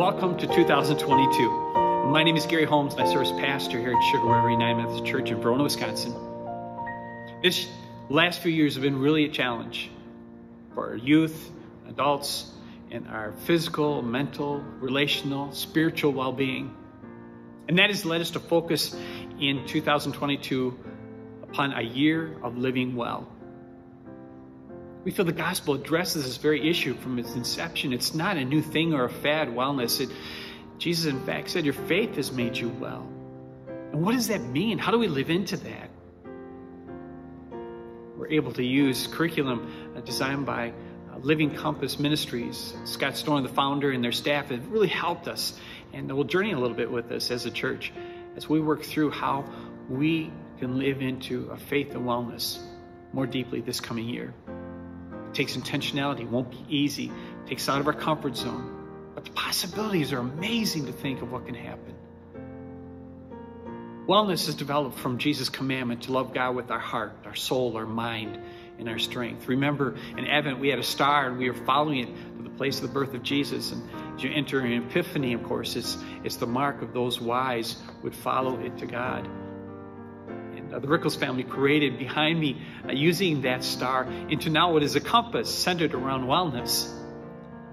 welcome to 2022. My name is Gary Holmes, and I serve as pastor here at Sugar River United Methodist Church in Verona, Wisconsin. This last few years have been really a challenge for our youth, adults, and our physical, mental, relational, spiritual well being. And that has led us to focus in 2022 upon a year of living well. We feel the gospel addresses this very issue from its inception. It's not a new thing or a fad wellness. It, Jesus, in fact, said, Your faith has made you well. And what does that mean? How do we live into that? We're able to use curriculum uh, designed by uh, Living Compass Ministries. Scott Stoner, the founder, and their staff have really helped us. And we'll journey a little bit with us as a church as we work through how we can live into a faith and wellness more deeply this coming year. Takes intentionality, it won't be easy, it takes out of our comfort zone. But the possibilities are amazing to think of what can happen. Wellness is developed from Jesus' commandment to love God with our heart, our soul, our mind, and our strength. Remember, in Advent, we had a star and we were following it to the place of the birth of Jesus. And as you enter an Epiphany, of course, it's, it's the mark of those wise would follow it to God. Uh, the Rickles family created behind me uh, using that star into now what is a compass centered around wellness.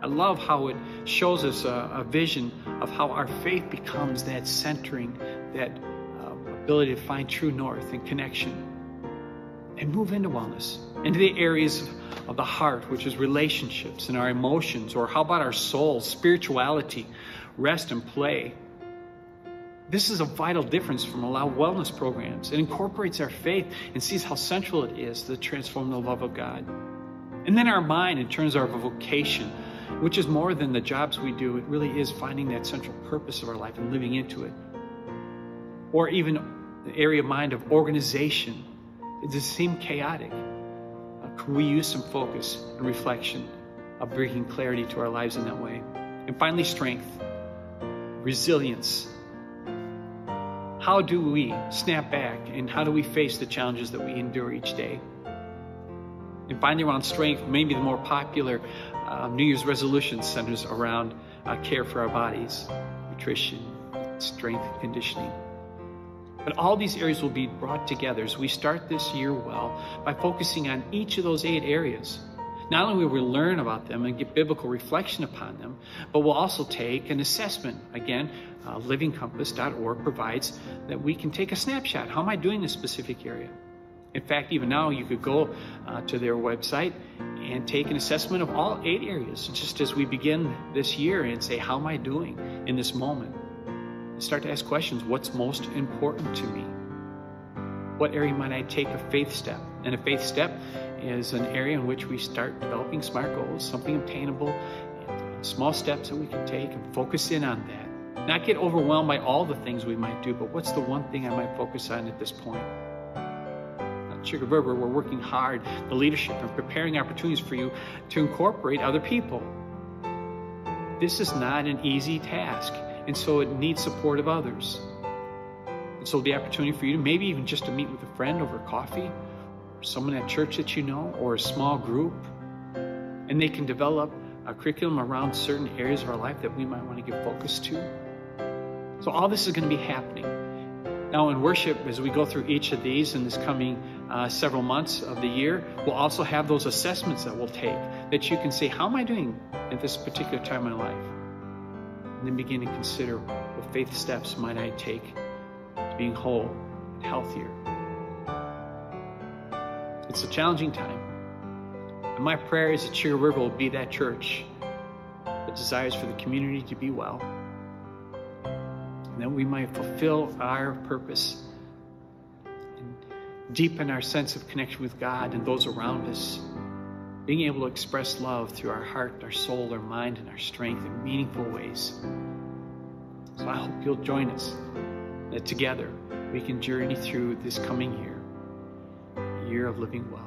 I love how it shows us a, a vision of how our faith becomes that centering, that ability to find true north and connection and move into wellness, into the areas of the heart, which is relationships and our emotions, or how about our soul, spirituality, rest and play. This is a vital difference from a lot of wellness programs. It incorporates our faith and sees how central it is to transform the love of God. And then our mind, in terms of our vocation, which is more than the jobs we do, it really is finding that central purpose of our life and living into it. Or even the area of mind of organization. Does It seem chaotic. Uh, can we use some focus and reflection of bringing clarity to our lives in that way? And finally, strength, resilience. How do we snap back and how do we face the challenges that we endure each day? And finally, around strength, maybe the more popular uh, New Year's resolution centers around uh, care for our bodies, nutrition, strength, conditioning. But all these areas will be brought together as we start this year well by focusing on each of those eight areas. Not only will we learn about them and get biblical reflection upon them, but we'll also take an assessment. Again, uh, livingcompass.org provides that we can take a snapshot. How am I doing in this specific area? In fact, even now, you could go uh, to their website and take an assessment of all eight areas just as we begin this year and say, How am I doing in this moment? start to ask questions what's most important to me? What area might I take a faith step? And a faith step is an area in which we start developing SMART goals, something obtainable, small steps that we can take and focus in on that. Not get overwhelmed by all the things we might do, but what's the one thing I might focus on at this point? At Sugar we're working hard, the leadership, and preparing opportunities for you to incorporate other people. This is not an easy task. And so it needs support of others. So the opportunity for you to maybe even just to meet with a friend over coffee, or someone at church that you know, or a small group, and they can develop a curriculum around certain areas of our life that we might want to give focus to. So all this is going to be happening. Now, in worship, as we go through each of these in this coming uh, several months of the year, we'll also have those assessments that we'll take that you can say, How am I doing at this particular time in my life? and then begin to consider what faith steps might I take to being whole and healthier. It's a challenging time. And my prayer is that Sugar River will be that church that desires for the community to be well. And that we might fulfill our purpose and deepen our sense of connection with God and those around us being able to express love through our heart, our soul, our mind, and our strength in meaningful ways. So I hope you'll join us, that together we can journey through this coming year, year of living well.